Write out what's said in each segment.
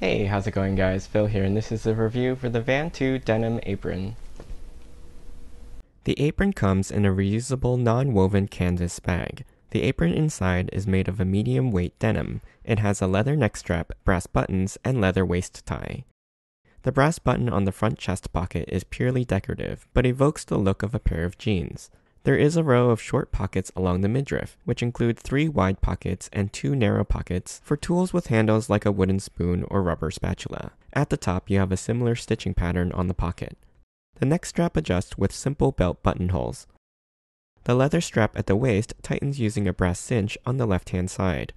Hey, how's it going guys? Phil here and this is a review for the Vantoo Denim Apron. The apron comes in a reusable non-woven canvas bag. The apron inside is made of a medium weight denim. It has a leather neck strap, brass buttons, and leather waist tie. The brass button on the front chest pocket is purely decorative, but evokes the look of a pair of jeans. There is a row of short pockets along the midriff, which include three wide pockets and two narrow pockets for tools with handles like a wooden spoon or rubber spatula. At the top, you have a similar stitching pattern on the pocket. The neck strap adjusts with simple belt buttonholes. The leather strap at the waist tightens using a brass cinch on the left hand side.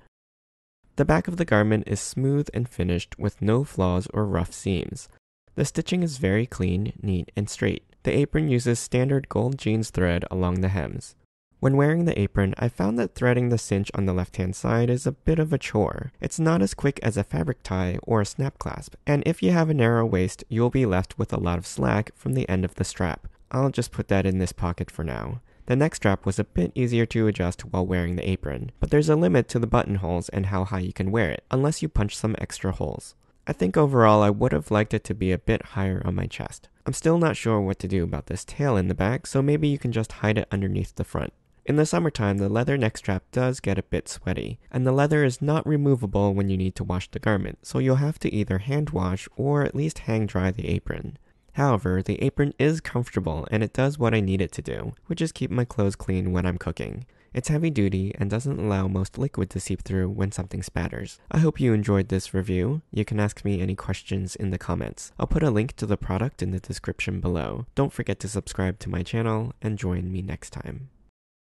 The back of the garment is smooth and finished with no flaws or rough seams. The stitching is very clean, neat, and straight. The apron uses standard gold jeans thread along the hems. When wearing the apron, I found that threading the cinch on the left hand side is a bit of a chore. It's not as quick as a fabric tie or a snap clasp, and if you have a narrow waist, you'll be left with a lot of slack from the end of the strap. I'll just put that in this pocket for now. The neck strap was a bit easier to adjust while wearing the apron, but there's a limit to the buttonholes and how high you can wear it, unless you punch some extra holes. I think overall I would have liked it to be a bit higher on my chest. I'm still not sure what to do about this tail in the back, so maybe you can just hide it underneath the front. In the summertime, the leather neck strap does get a bit sweaty, and the leather is not removable when you need to wash the garment, so you'll have to either hand wash or at least hang dry the apron. However, the apron is comfortable and it does what I need it to do, which is keep my clothes clean when I'm cooking. It's heavy duty and doesn't allow most liquid to seep through when something spatters. I hope you enjoyed this review. You can ask me any questions in the comments. I'll put a link to the product in the description below. Don't forget to subscribe to my channel and join me next time.